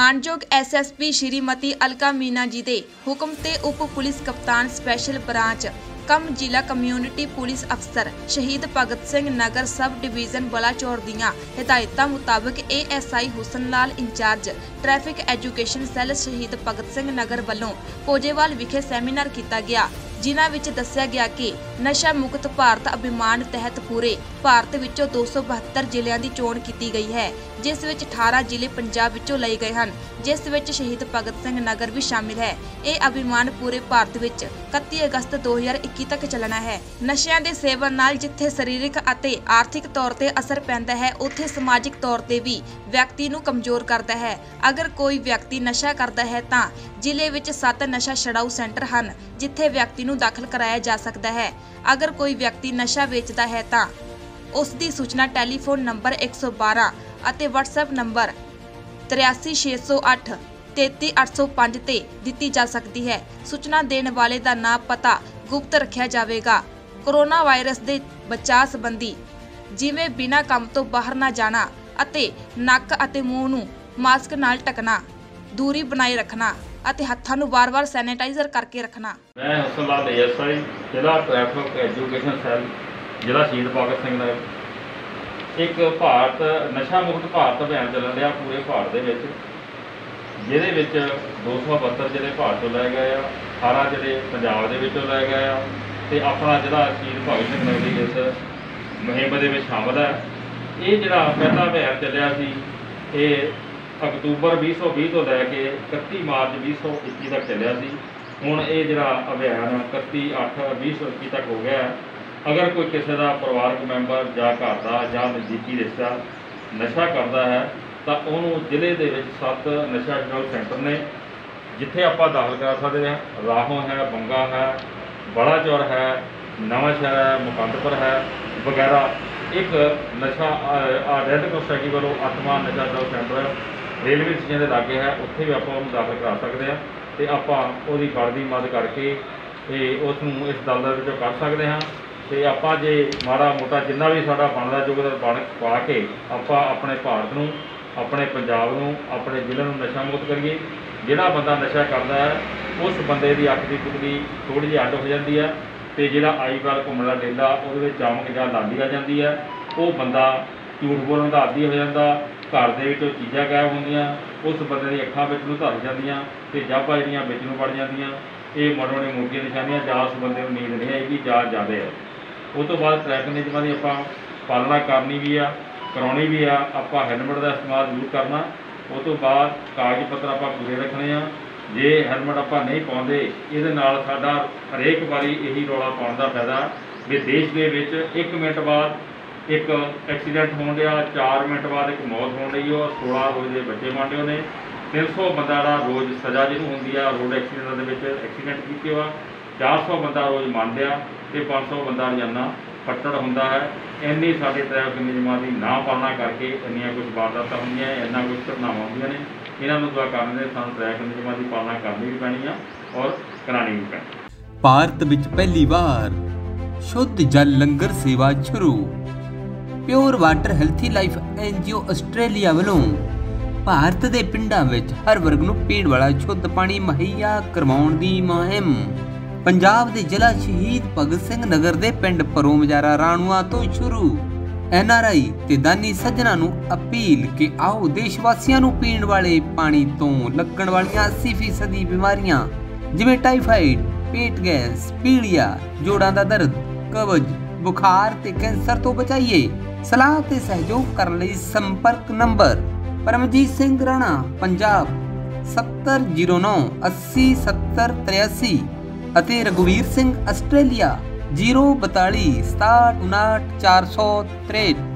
ਮਾਨਯੋਗ ਐਸਐਸਪੀ ਸ਼੍ਰੀਮਤੀ ਅਲਕਾ ਮੀਨਾ ਜੀ ਦੇ ਹੁਕਮ ਤੇ ਉਪ ਪੁਲਿਸ ਕਪਤਾਨ ਸਪੈਸ਼ਲ ਬ੍ਰਾਂਚ, ਕਮ ਜ਼ਿਲ੍ਹਾ ਕਮਿਊਨਿਟੀ ਪੁਲਿਸ ਅਫਸਰ ਸ਼ਹੀਦ ਭਗਤ ਸਿੰਘ ਨਗਰ ਸਬ ਡਿਵੀਜ਼ਨ ਬਲਾਚੌਰ ਦੀਆਂ ਹਦਾਇਤਾਂ ਮੁਤਾਬਕ ASI Husan Lal incharge traffic education cell Shaheed Bhagat Singh ਨਗਰ ਵੱਲੋਂ ਪੋਜੇਵਾਲ ਵਿਖੇ ਸੈਮੀਨਾਰ ਕੀਤਾ ਗਿਆ। ਜਿਨ੍ਹਾਂ ਵਿੱਚ ਦੱਸਿਆ ਗਿਆ ਕਿ ਨਸ਼ਾ ਮੁਕਤ ਭਾਰਤ ਅਭਿਮਾਨ ਤਹਿਤ ਪੂਰੇ ਭਾਰਤ ਵਿੱਚੋਂ 272 ਜ਼ਿਲ੍ਹਿਆਂ ਦੀ ਚੋਣ ਕੀਤੀ ਗਈ ਹੈ, ਜਿਸ ਵਿੱਚ 18 ਜ਼ਿਲ੍ਹੇ ਪੰਜਾਬ ਵਿੱਚੋਂ ਲਏ ਗਏ ਹਨ, ਜਿਸ ਵਿੱਚ ਸ਼ਹੀਦ ਭਗਤ ਸਿੰਘ ਨਗਰ ਵੀ ਸ਼ਾਮਿਲ ਹੈ। ਇਹ ਅਭਿਮਾਨ ਪੂਰੇ ਭਾਰਤ ਵਿੱਚ 31 ਅਗਸਤ 2021 ਤੱਕ ਚੱਲਣਾ ਹੈ। ਨਸ਼ਿਆਂ ਦੇ ਸੇਵਨ ਨਾਲ ਜਿੱਥੇ ਸਰੀਰਕ ਅਤੇ ਆਰਥਿਕ ਤੌਰ ਤੇ ਅਸਰ ਪੈਂਦਾ ਹੈ, ਉੱਥੇ ਸਮਾਜਿਕ ਤੌਰ ਤੇ ਵੀ ਵਿਅਕਤੀ ਨੂੰ ਕਮਜ਼ੋਰ ਕਰਦਾ ਹੈ। ਅਗਰ ਕੋਈ ਵਿਅਕਤੀ ਨਸ਼ਾ ਕਰਦਾ ਹੈ ਤਾਂ ਜ਼ਿਲ੍ਹੇ ਵਿੱਚ 7 ਨਸ਼ਾ ਛਡਾਊ ਸੈਂਟਰ ਹਨ, ਜਿੱਥੇ ਵਿਅਕਤੀ ਨੂੰ ਦਾਖਲ ਕਰਾਇਆ ਜਾ ਸਕਦਾ ਹੈ। ਅਗਰ ਕੋਈ ਵਿਅਕਤੀ ਨਸ਼ਾ ਵੇਚਦਾ ਹੈ ਤਾਂ ਉਸ ਦੀ ਸੂਚਨਾ ਟੈਲੀਫੋਨ ਨੰਬਰ 112 ਅਤੇ WhatsApp ਨੰਬਰ 83608 33805 ਤੇ ਦਿੱਤੀ ਜਾ ਸਕਦੀ ਹੈ। ਸੂਚਨਾ ਦੇਣ ਵਾਲੇ ਦਾ ਨਾਮ ਪਤਾ ਗੁਪਤ ਰੱਖਿਆ ਜਾਵੇਗਾ। ਕੋਰੋਨਾ ਵਾਇਰਸ ਦੇ ਬਚਾਅ ਸੰਬੰਧੀ ਜਿਵੇਂ ਬਿਨਾਂ ਕੰਮ ਤੋਂ ਬਾਹਰ ਨਾ ਜਾਣਾ ਅਤੇ ਨੱਕ ਅਤੇ ਮੂੰਹ ਨੂੰ ਮਾਸਕ ਨਾਲ ਢਕਣਾ। ਦੂਰੀ ਬਣਾਈ ਰੱਖਣਾ ਅਤੇ ਹੱਥਾਂ ਨੂੰ ਵਾਰ-ਵਾਰ ਸੈਨੀਟਾਈਜ਼ਰ ਕਰਕੇ ਰੱਖਣਾ। ਮੈਂ ਹਸਨਲਾਲ ਏਐਸਆਈ ਜ਼ਿਲ੍ਹਾ ਟ੍ਰੈਫਿਕ ਐਜੂਕੇਸ਼ਨ ਸੈੱਲ ਜ਼ਿਲ੍ਹਾ ਸ਼ਹੀਦ ਭਗਤ ਸਿੰਘ ਨਗਰ ਇੱਕ ਭਾਰਤ, ਨਸ਼ਾ ਮੁਕਤ ਭਾਰਤ ਅਭਿਆਨ ਚੱਲਣ ਰਿਹਾ ਪੂਰੇ ਭਾਰਤ ਦੇ ਵਿੱਚ, ਜਿਹਦੇ ਵਿੱਚ 272 ਜਿਹੜੇ ਭਾਰਤ ਤੋਂ ਲਏ ਗਏ ਆ 18 ਜਿਹੜੇ ਪੰਜਾਬ ਦੇ ਵਿੱਚੋਂ ਲਏ ਗਏ ਆ, ਤੇ ਆਪਣਾ ਜਿਹੜਾ ਸ਼ਹੀਦ ਭਗਤ ਸਿੰਘ ਨਗਰ ਦੀ ਇਸ ਮੁਹਿੰਮ ਦੇ ਵਿੱਚ ਸ਼ਾਮਲ ਹੈ। ਇਹ ਜਿਹੜਾ ਪਹਿਲਾ ਅਭਿਆਨ ਚੱਲਿਆ ਸੀ, ਇਹ ਅਕਤੂਬਰ 2020 ਤੋਂ ਲੈ ਕੇ 31 ਮਾਰਚ 2021 ਤੱਕ ਚੱਲਿਆ ਸੀ। ਹੁਣ ਇਹ ਜਿਹੜਾ ਅਭਿਆਨ 31 8 2021 ਤੱਕ ਹੋ ਗਿਆ ਹੈ। ਅਗਰ ਕੋਈ ਕਿਸੇ ਦਾ ਪਰਿਵਾਰਕ ਮੈਂਬਰ ਜਾਂ ਘਰ ਦਾ ਜਾਂ ਨਜ਼ਦੀਕੀ ਰਿਸ਼ਤਾ ਨਸ਼ਾ ਕਰਦਾ ਹੈ, ਤਾਂ ਉਹਨੂੰ ਜ਼ਿਲ੍ਹੇ ਦੇ ਵਿੱਚ ਸੱਤ ਨਸ਼ਾ ਛਡਾਊ ਸੈਂਟਰ ਨੇ, ਜਿੱਥੇ ਆਪਾਂ ਦਾਖਲ ਕਰਾ ਸਕਦੇ ਹਾਂ। ਰਾਹੋਂ ਹੈ, ਬੰਗਾ ਹੈ ਬੜਾਚੌਰ ਹੈ, ਨਵਾਂ ਸ਼ਹਿਰ ਹੈ, ਮੁਕੰਦਪੁਰ ਹੈ, ਵਗੈਰਾ। ਇੱਕ ਨਸ਼ਾ ਆ ਰੈੱਡ ਕ੍ਰਾਸ ਸੋਸਾਇਟੀ ਵੱਲੋਂ ਆਤਮਾ ਨਸ਼ਾ ਛਡਾਊ ਸੈਂਟਰ ਰੇਲਵੇ ਸਟੇਸ਼ਨ ਦੇ ਲਾਗੇ ਹੈ, ਉੱਥੇ ਵੀ ਆਪਾਂ ਉਹਨੂੰ ਦਾਖਲ ਕਰਾ ਸਕਦੇ ਹਾਂ ਤੇ ਆਪਾਂ ਉਹਦੀ ਫਰਦੀ ਮਦਦ ਕਰਕੇ ਤੇ ਉਸ ਨੂੰ ਇਸ ਦਲ ਦੇ ਵਿੱਚੋਂ ਕੱਢ ਸਕਦੇ ਹਾਂ ਤੇ ਆਪਾਂ ਜੇ ਮਾੜਾ ਮੋਟਾ ਜਿੰਨਾ ਵੀ ਸਾਡਾ ਬਣਦਾ ਯੋਗਦਾਨ ਬਣ ਪਾ ਕੇ ਆਪਾਂ ਆਪਣੇ ਭਾਰਤ ਨੂੰ, ਆਪਣੇ ਪੰਜਾਬ ਨੂੰ, ਆਪਣੇ ਜ਼ਿਲ੍ਹੇ ਨੂੰ ਨਸ਼ਾ ਮੁਕਤ ਕਰੀਏ, ਜਿਹੜਾ ਬੰਦਾ ਨਸ਼ਾ ਕਰਦਾ ਹੈ, ਉਸ ਬੰਦੇ ਦੀ ਅੱਖ ਦੀ ਪੁਤਲੀ ਥੋੜੀ ਜਿਹੀ ਅੱਡ ਹੋ ਜਾਂਦੀ ਹੈ ਤੇ ਜਿਹੜਾ ਆਈ ਵਾਲ ਘੁੰਮਣ ਦਾ ਡੇਲਾ ਉਹਦੇ ਵਿੱਚ ਚਮਕ ਜਾਂ ਲਾਲੀ ਆ ਜਾਂਦੀ ਹੈ, ਉਹ ਬੰਦਾ ਝੂਠ ਬੋਲਣ ਦਾ ਆਦੀ ਹੋ ਜਾਂਦਾ ਘਰ ਦੇ ਵਿੱਚੋਂ ਚੀਜ਼ਾਂ ਗਾਇਬ ਹੁੰਦੀਆਂ, ਉਸ ਬੰਦੇ ਦੀ ਅੱਖਾਂ ਵਿੱਚ ਨੂੰ ਧਰ ਜਾਂਦੀਆਂ, ਤੇ ਜਾਬਾਂ ਜਿਹੜੀਆਂ ਵਿੱਚ ਨੂੰ ਵੜ ਜਾਂਦੀਆਂ, ਇਹ ਮਰੋਣੇ ਮੋਟੀਆਂ ਨਿਸ਼ਾਨੀਆਂ ਜਾਂ ਉਸ ਬੰਦੇ ਨੂੰ ਨੀਂਦ ਨਹੀਂ ਆਏਗੀ ਜਾਂ ਜ਼ਿਆਦਾ ਆ ਉਹ ਤੋਂ ਬਾਅਦ ਟ੍ਰੈਫਿਕ ਨਿਯਮਾਂ ਦੀ ਆਪਾਂ ਪਾਲਣਾ ਕਰਨੀ ਵੀ ਆ, ਕਰਾਉਣੀ ਵੀ ਆ, ਆਪਾਂ ਹੈਲਮਟ ਦਾ ਇਸਤੇਮਾਲ ਜ਼ਰੂਰ ਕਰਨਾ। ਉਹ ਤੋਂ ਬਾਅਦ ਕਾਗਜ਼ ਪੱਤਰ ਆਪਾਂ ਪੂਰੇ ਰੱਖਣੇ ਆ। ਜੇ ਹੈਲਮਟ ਆਪਾਂ ਨਹੀਂ ਪਾਉਂਦੇ, ਇਹਦੇ ਨਾਲ ਸਾਡਾ ਹਰੇਕ ਵਾਰੀ ਇਹੀ ਰੌਲਾ ਪਾਉਣ ਦਾ ਫਾਇਦਾ ਵੀ ਦੇਸ਼ ਦੇ ਵਿੱਚ 1 ਮਿੰਟ ਬਾਅਦ ਇੱਕ ਐਕਸੀਡੈਂਟ ਹੋਣ ਡਿਆ 4 ਮਿੰਟ ਬਾਅਦ ਇੱਕ ਮੌਤ ਹੋਣ ਡਈ ਉਹ 16 ਰੋਜ਼ ਦੇ ਬੱਚੇ ਮਾਂਡੇ ਨੇ 300 ਬੰਦਾ ਦਾ ਰੋਜ਼ ਸਜ਼ਾ ਜਿਹਨੂੰ ਹੁੰਦੀ ਆ, ਰੋਡ ਐਕਸੀਡੈਂਟਾਂ ਦੇ ਵਿੱਚ ਐਕਸੀਡੈਂਟ ਕੀਤੇ ਵਾ। 400 ਬੰਦਾ ਰੋਜ਼ ਮੰਨਦਿਆ ਤੇ 500 ਬੰਦਾ ਰੋਜ਼ਾਨਾ ਫੱਟੜ ਹੁੰਦਾ ਹੈ। ਇੰਨੀ ਸਾਡੇ ਟ੍ਰੈਫਿਕ ਨਿਯਮਾਂ ਦੀ ਨਾ ਪਾਲਣਾ ਕਰਕੇ ਇੰਨੀਆਂ ਕੁਝ ਵਾਰਦਾਤਾਂ ਹੁੰਦੀਆਂ, ਇੰਨਾ ਕੁਝ ਘਟਨਾਵਾਂ ਹੁੰਦੀਆਂ ਨੇ। ਇਹਨਾਂ ਨੂੰ ਦੁਆ ਕਰਨ ਦੇ ਸਾਨੂੰ ਟ੍ਰੈਫਿਕ ਨਿਯਮਾਂ ਦੀ ਪਾਲਣਾ ਕਰਨੀ ਵੀ ਪੈਣੀ ਆ ਔਰ ਕਰਾਣੀ ਵੀ ਪੈਣੀ ਭਾਰਤ ਵਿੱਚ ਪਹਿਲੀ ਵਾਰ ਸ਼ੁੱਧ ਜਲ ਲੰਗਰ ਸੇਵਾ ਸ਼ੁਰੂ। Pure water healthy life NGO Australia ਵੱਲੋਂ ਭਾਰਤ ਦੇ ਪਿੰਡਾਂ ਵਿੱਚ ਹਰ ਵਰਗ ਨੂੰ ਪੀਣ ਵਾਲਾ ਸ਼ੁੱਧ ਪਾਣੀ ਮੁਹੱਈਆ ਕਰਵਾਉਣ ਦੀ ਮੁਹਿੰਮ। ਪੰਜਾਬ ਦੇ ਜ਼ਿਲ੍ਹਾ ਸ਼ਹੀਦ ਭਗਤ ਸਿੰਘ ਨਗਰ ਦੇ ਪਿੰਡ ਪਰੋਮਜਾਰਾ ਰਾਣੂਆ ਤੋਂ ਸ਼ੁਰੂ। ਐਨਆਰਆਈ ਤੇ ਦਾਨੀ ਸੱਜਣਾ ਨੂੰ ਅਪੀਲ ਕਿ ਆਓ ਦੇਸ਼ ਵਾਸੀਆਂ ਨੂੰ ਪੀਣ ਵਾਲੇ ਪਾਣੀ ਤੋਂ ਲੱਗਣ ਵਾਲੀਆਂ 80% ਦੀ ਬਿਮਾਰੀਆਂ, ਜਿਵੇਂ ਟਾਈਫਾਈਡ ਪੇਟ ਗੈਸ, ਪੀਲੀਆ, ਜੋੜਾਂ ਦਾ ਦਰਦ ਕਬਜ਼ ਬੁਖਾਰ ਤੇ ਕੈਂਸਰ ਤੋਂ ਬਚਾਈਏ। ਸਲਾਹ ਤੇ ਸਹਿਯੋਗ ਕਰਨ ਲਈ ਸੰਪਰਕ ਨੰਬਰ ਪਰਮਜੀਤ ਸਿੰਘ ਰਾਣਾ, ਪੰਜਾਬ 7009 807083 ਅਤੇ ਰਘੁਵੀਰ ਸਿੰਘ ਆਸਟ੍ਰੇਲੀਆ 042 67 463